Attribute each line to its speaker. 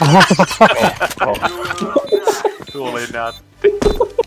Speaker 1: oh, oh. Tuoli näytti.